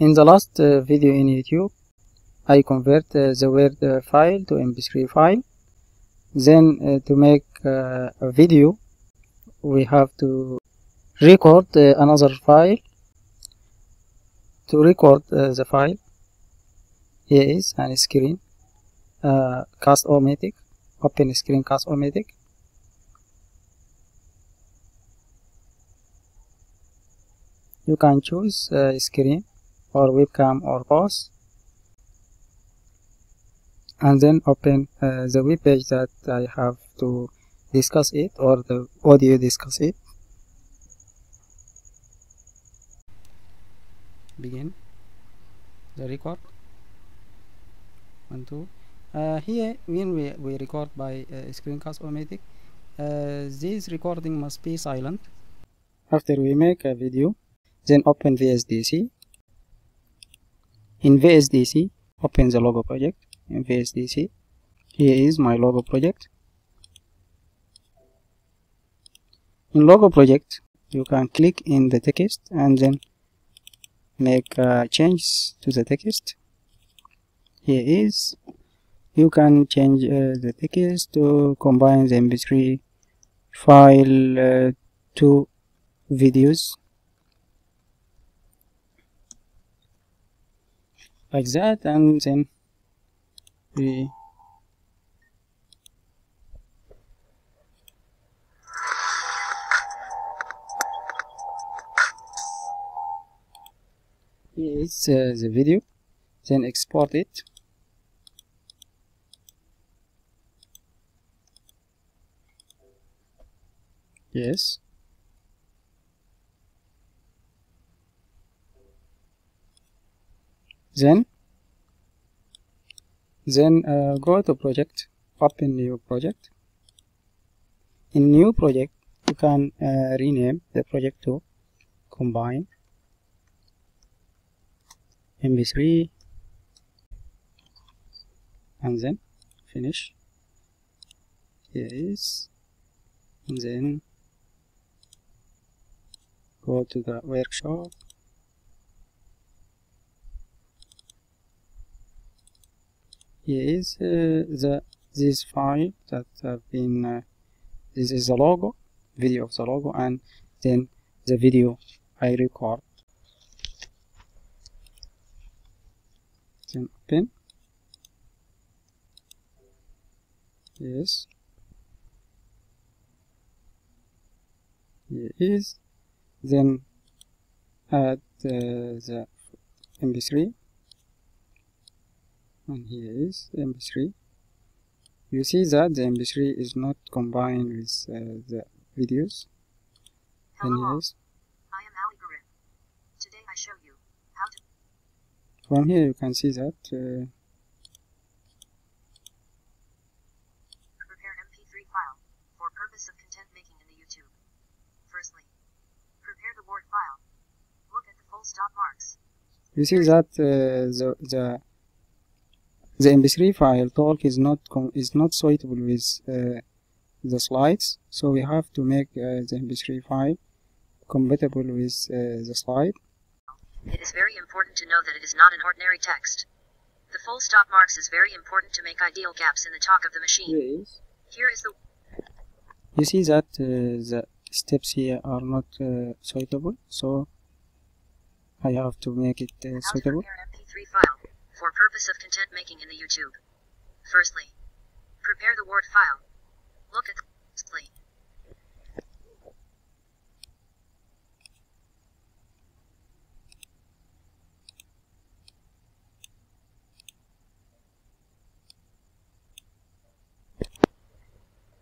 In the last uh, video in YouTube, I convert uh, the Word uh, file to MP3 file. Then uh, to make uh, a video, we have to record uh, another file. To record the file, here is an screen, uh, Cast-O-Matic, open Screencast-O-Matic. You can choose screen or webcam or both and then open uh, the web page that I have to discuss it or the audio discuss it. Begin. The record. One two. Uh, here when we, we record by uh, screencast-o-matic uh, this recording must be silent. After we make a video then open VSDC in VSDC open the logo project. In VSDC here is my logo project. In logo project you can click in the text and then make uh, change to the text. Here is you can change uh, the text to combine the mp3 file uh, to videos like that and then we is uh, the video then export it. Yes then then uh, go to project open new project. In new project you can uh, rename the project to combine mp3 and then finish. Is and then go to the workshop is uh, the this file that have been uh, this is the logo video of the logo and then the video I record. Then open. Yes. Here is then add uh, the mp3 and here is mp3 you see that the mp3 is not combined with uh, the videos and here is I am Ali Garin. Today I show you how to from here you can see that uh, prepare MP3 file for purpose of content making in the YouTube. Firstly, prepare the Word file. Look at the full stop marks. you see that uh, the the the mp3 file talk is not com- is not suitable with uh, the slides so we have to make uh, the mp3 file compatible with uh, the slide It is very important to know that it is not an ordinary text. The full stop marks is very important to make ideal gaps in the talk of the machine. Here is the you see that uh, the steps here are not uh, suitable so I have to make it uh, suitable prepare MP3 file for purpose of content making in the YouTube. Firstly, prepare the Word file. Look at the.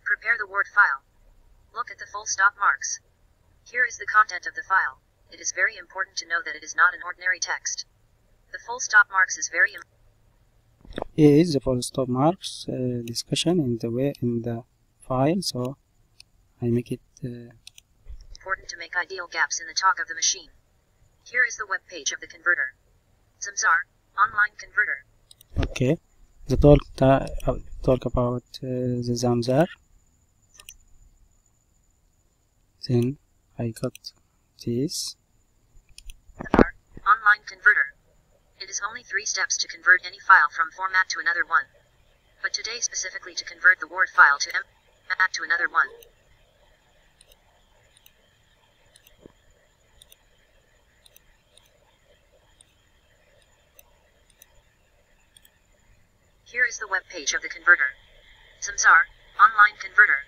Prepare the Word file. Look at the full stop marks. Here is the content of the file. It is very important to know that it is not an ordinary text. The full stop marks is very im- here is the full stop marks uh, discussion in the way in the file so I make it uh, important to make ideal gaps in the talk of the machine. Here is the web page of the converter. Zamzar, online converter. okay the talk ta- uh, talk about uh, the Zamzar then I got this online converter. It is only three steps to convert any file from format to another one. But today specifically to convert the Word file to M to another one. Here is the web page of the converter. Zamzar, online converter.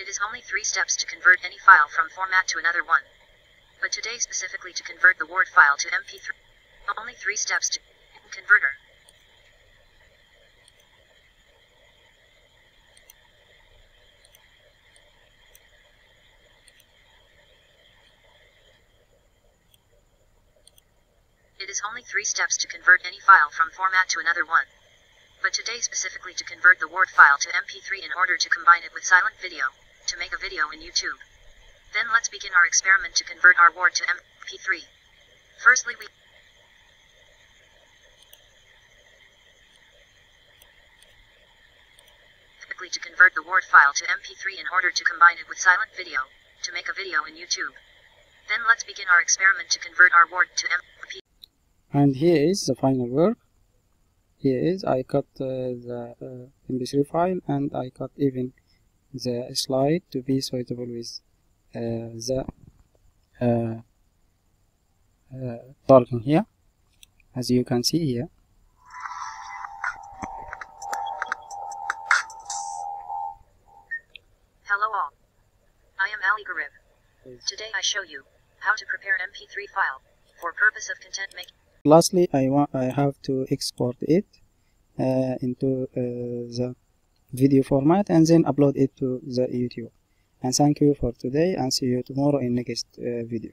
It is only three steps to convert any file from format to another one. But today specifically to convert the Word file to MP3. Only three steps to converter. It is only three steps to convert any file from format to another one. But today specifically to convert the Word file to MP3 in order to combine it with silent video, to make a video in YouTube. Then let's begin our experiment to convert our Word to MP3. Firstly we typically to convert the Word file to MP3 in order to combine it with silent video, to make a video in YouTube. Then let's begin our experiment to convert our Word to MP3. and here is the final work here is I cut uh, the uh, mp3 file and I cut even the slide to be suitable with uh, the uh, uh, talking here as you can see here Today I show you how to prepare an MP3 file for purpose of content making. lastly I want I have to export it uh, into uh, the video format and then upload it to the YouTube and thank you for today and see you tomorrow in next uh, video